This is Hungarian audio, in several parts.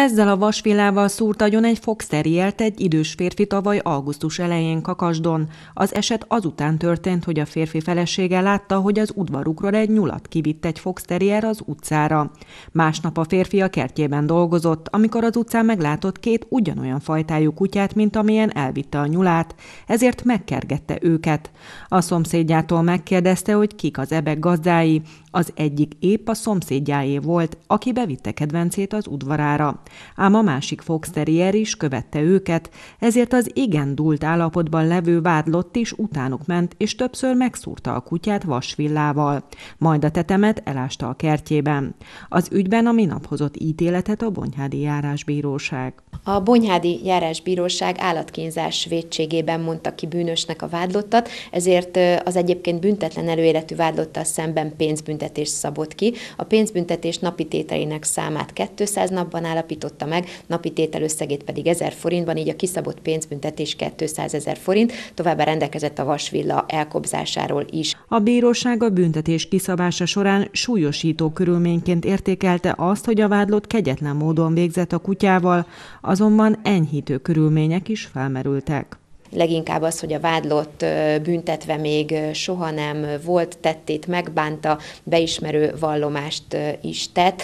Ezzel a vasvillával szúrt agyon egy foxteriert egy idős férfi tavaly augusztus elején Kakasdon. Az eset azután történt, hogy a férfi felesége látta, hogy az udvarukról egy nyulat kivitt egy foxterier az utcára. Másnap a férfi a kertjében dolgozott, amikor az utcán meglátott két ugyanolyan fajtájú kutyát, mint amilyen elvitte a nyulát, ezért megkergette őket. A szomszédjától megkérdezte, hogy kik az ebek gazdái, az egyik épp a szomszédjáé volt, aki bevitte kedvencét az udvarára. Ám a másik Fox Terrier is követte őket, ezért az igen dúlt állapotban levő vádlott is utánuk ment, és többször megszúrta a kutyát vasvillával. Majd a tetemet elásta a kertjében. Az ügyben a minap hozott ítéletet a Bonyhádi járásbíróság. A Bonyhádi járásbíróság állatkínzás védségében mondta ki bűnösnek a vádlottat, ezért az egyébként büntetlen előéletű vádlottal szemben pénzbüntetés szabott ki. A pénzbüntetés napi tételének számát 200 napban állapította meg, napi tétel összegét pedig 1000 forintban, így a kiszabott pénzbüntetés 200 ezer forint, továbbá rendelkezett a vasvilla elkobzásáról is. A bíróság a büntetés kiszabása során súlyosító körülményként értékelte azt, hogy a vádlott kegyetlen módon végzett a kutyával, azonban enyhítő körülmények is felmerültek leginkább az, hogy a vádlott büntetve még soha nem volt, tettét megbánta, beismerő vallomást is tett,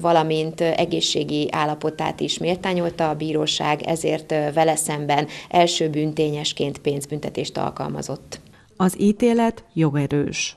valamint egészségi állapotát is méltányolta a bíróság, ezért vele szemben első büntényesként pénzbüntetést alkalmazott. Az ítélet jogerős.